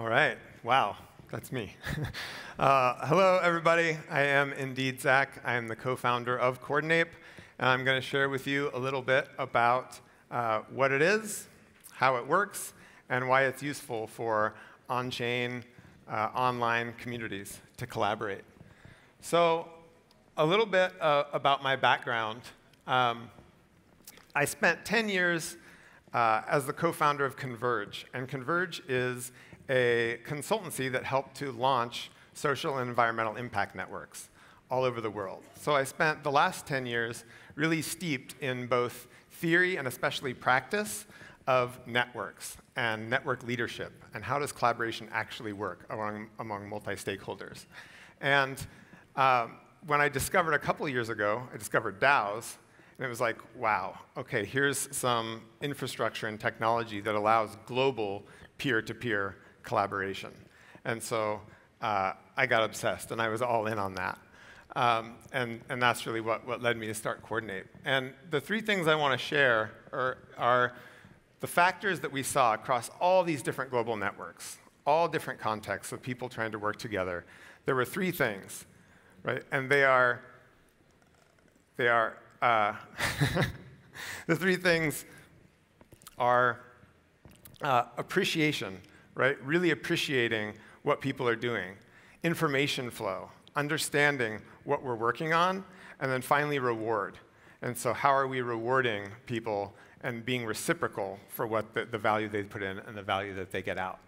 All right. Wow, that's me. uh, hello, everybody. I am indeed Zach. I am the co-founder of Coordinape, and I'm going to share with you a little bit about uh, what it is, how it works, and why it's useful for on-chain, uh, online communities to collaborate. So, a little bit uh, about my background. Um, I spent 10 years uh, as the co-founder of Converge, and Converge is a consultancy that helped to launch social and environmental impact networks all over the world. So I spent the last 10 years really steeped in both theory and especially practice of networks and network leadership and how does collaboration actually work among, among multi-stakeholders. And um, when I discovered a couple years ago, I discovered DAOs, and it was like, wow, okay, here's some infrastructure and technology that allows global peer-to-peer -peer collaboration. And so uh, I got obsessed, and I was all in on that. Um, and, and that's really what, what led me to start Coordinape. And the three things I want to share are, are the factors that we saw across all these different global networks, all different contexts of people trying to work together. There were three things, right? And they are, they are, uh, the three things are uh, appreciation, right? Really appreciating what people are doing. Information flow, understanding what we're working on, and then finally reward. And so how are we rewarding people and being reciprocal for what the, the value they put in and the value that they get out?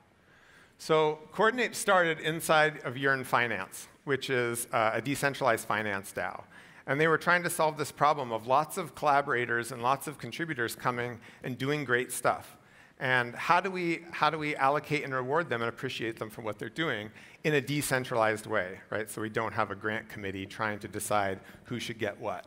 So Coordinape started inside of Yearn Finance, which is uh, a decentralized finance DAO. And they were trying to solve this problem of lots of collaborators and lots of contributors coming and doing great stuff. And how do, we, how do we allocate and reward them and appreciate them for what they're doing in a decentralized way, right? So we don't have a grant committee trying to decide who should get what.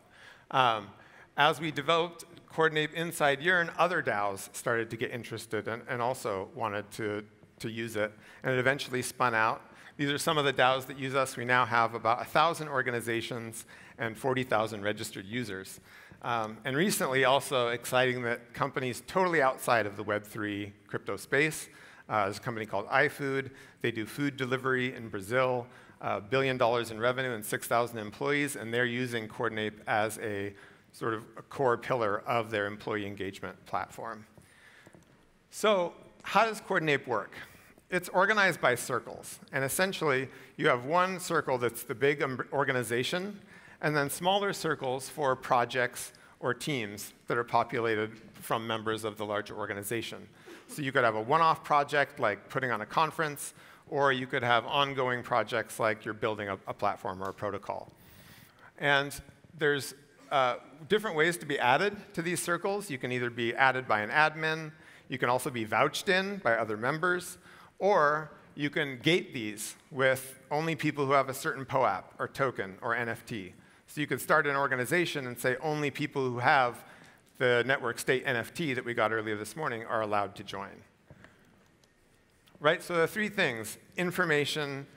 Um, as we developed Coordinape inside Yearn, other DAOs started to get interested and, and also wanted to, to use it. And it eventually spun out. These are some of the DAOs that use us. We now have about 1,000 organizations and 40,000 registered users. Um, and recently, also exciting that companies totally outside of the Web3 crypto space, uh, there's a company called iFood. They do food delivery in Brazil, uh, billion dollars in revenue and 6,000 employees, and they're using Coordinape as a sort of a core pillar of their employee engagement platform. So how does Coordinape work? It's organized by circles, and essentially you have one circle that's the big organization, and then smaller circles for projects or teams that are populated from members of the larger organization. So you could have a one-off project like putting on a conference, or you could have ongoing projects like you're building a, a platform or a protocol. And there's uh, different ways to be added to these circles. You can either be added by an admin, you can also be vouched in by other members, or you can gate these with only people who have a certain POAP or token or NFT. So you can start an organization and say only people who have the network state NFT that we got earlier this morning are allowed to join. Right? So the three things, information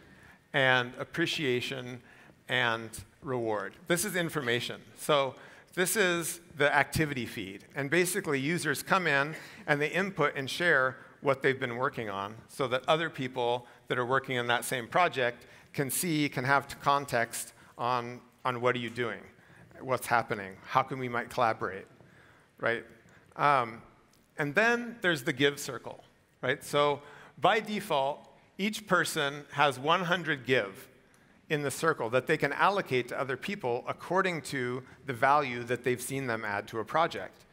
and appreciation and reward. This is information. So this is the activity feed. And basically users come in and they input and share what they've been working on so that other people that are working on that same project can see, can have context on on what are you doing, what's happening, how can we might collaborate, right? Um, and then there's the give circle, right? So by default, each person has 100 give in the circle that they can allocate to other people according to the value that they've seen them add to a project.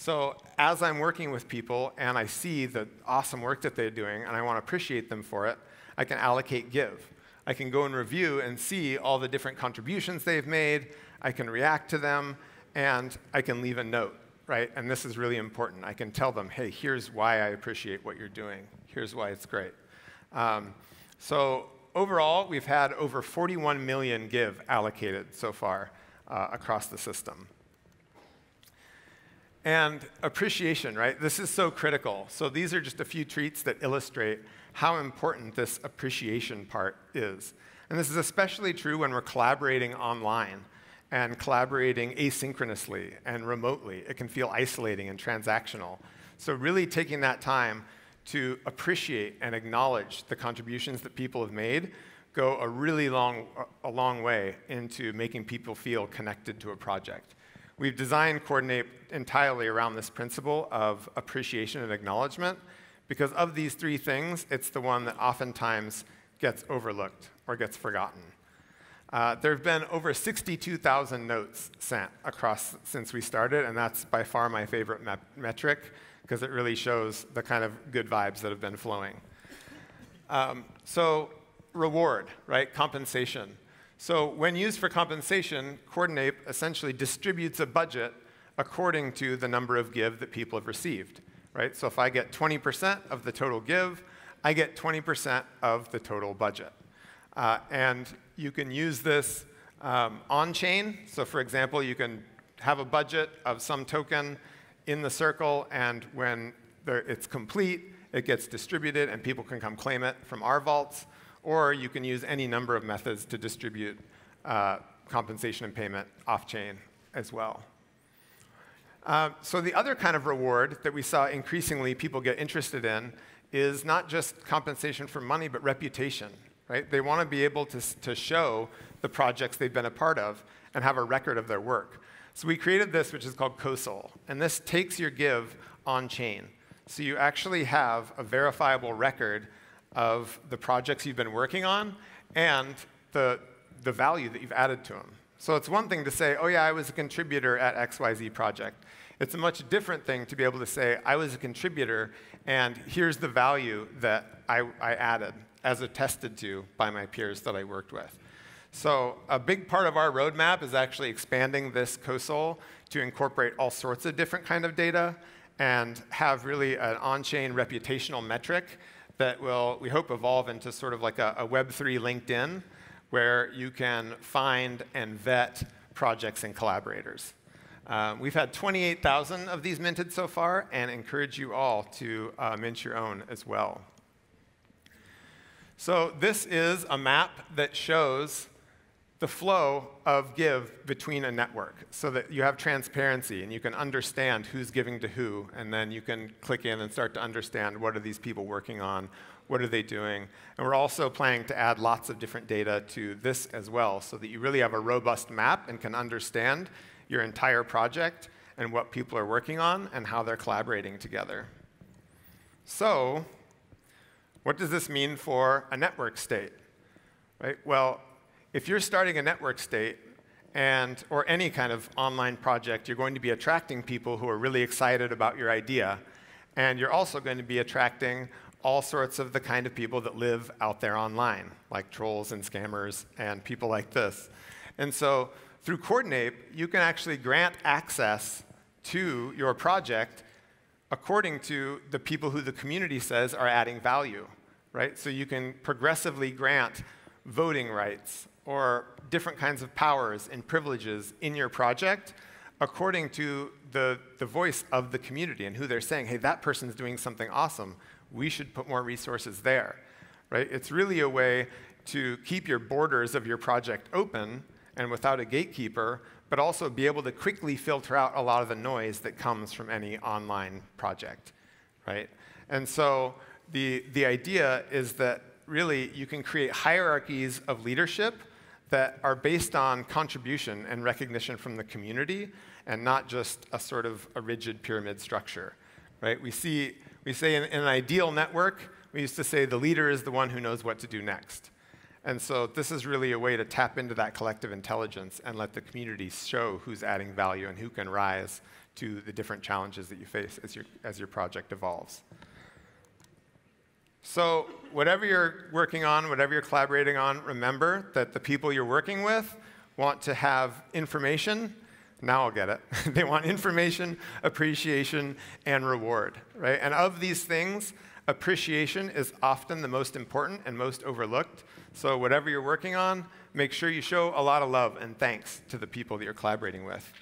So as I'm working with people and I see the awesome work that they're doing and I want to appreciate them for it, I can allocate give. I can go and review and see all the different contributions they've made. I can react to them, and I can leave a note, right? And this is really important. I can tell them, hey, here's why I appreciate what you're doing. Here's why it's great. Um, so overall, we've had over 41 million give allocated so far uh, across the system. And appreciation, right? This is so critical. So these are just a few treats that illustrate how important this appreciation part is. And this is especially true when we're collaborating online and collaborating asynchronously and remotely. It can feel isolating and transactional. So really taking that time to appreciate and acknowledge the contributions that people have made go a really long, a long way into making people feel connected to a project. We've designed Coordinape entirely around this principle of appreciation and acknowledgement because of these three things, it's the one that oftentimes gets overlooked or gets forgotten. Uh, there have been over 62,000 notes sent across since we started, and that's by far my favorite me metric because it really shows the kind of good vibes that have been flowing. Um, so, reward, right? Compensation. So, when used for compensation, Coordinape essentially distributes a budget according to the number of give that people have received, right? So, if I get 20% of the total give, I get 20% of the total budget. Uh, and you can use this um, on chain. So, for example, you can have a budget of some token in the circle, and when it's complete, it gets distributed, and people can come claim it from our vaults. Or you can use any number of methods to distribute uh, compensation and payment off chain as well. Uh, so, the other kind of reward that we saw increasingly people get interested in is not just compensation for money, but reputation right? They want to be able to, to show the projects they've been a part of and have a record of their work. So we created this, which is called CoSoul, and this takes your give on chain. So you actually have a verifiable record of the projects you've been working on and the, the value that you've added to them. So it's one thing to say, oh yeah, I was a contributor at XYZ project. It's a much different thing to be able to say, I was a contributor, and here's the value that I, I added as attested to by my peers that I worked with. So a big part of our roadmap is actually expanding this CoSoul to incorporate all sorts of different kind of data and have really an on-chain reputational metric that will, we hope, evolve into sort of like a, a Web3 LinkedIn where you can find and vet projects and collaborators. Um, we've had 28,000 of these minted so far and encourage you all to uh, mint your own as well. So this is a map that shows the flow of give between a network so that you have transparency and you can understand who's giving to who and then you can click in and start to understand what are these people working on what are they doing and we're also planning to add lots of different data to this as well so that you really have a robust map and can understand your entire project and what people are working on and how they're collaborating together so what does this mean for a network state? Right? Well, if you're starting a network state, and, or any kind of online project, you're going to be attracting people who are really excited about your idea. And you're also going to be attracting all sorts of the kind of people that live out there online, like trolls and scammers and people like this. And so through Coordinape, you can actually grant access to your project according to the people who the community says are adding value, right? So you can progressively grant voting rights or different kinds of powers and privileges in your project according to the, the voice of the community and who they're saying, hey, that person's doing something awesome. We should put more resources there, right? It's really a way to keep your borders of your project open and without a gatekeeper, but also be able to quickly filter out a lot of the noise that comes from any online project, right? And so the, the idea is that really you can create hierarchies of leadership that are based on contribution and recognition from the community and not just a sort of a rigid pyramid structure, right? We see, we say in, in an ideal network, we used to say the leader is the one who knows what to do next. And so this is really a way to tap into that collective intelligence and let the community show who's adding value and who can rise to the different challenges that you face as your, as your project evolves. So whatever you're working on, whatever you're collaborating on, remember that the people you're working with want to have information. Now I'll get it. they want information, appreciation, and reward, right? And of these things, appreciation is often the most important and most overlooked. So, whatever you're working on, make sure you show a lot of love and thanks to the people that you're collaborating with.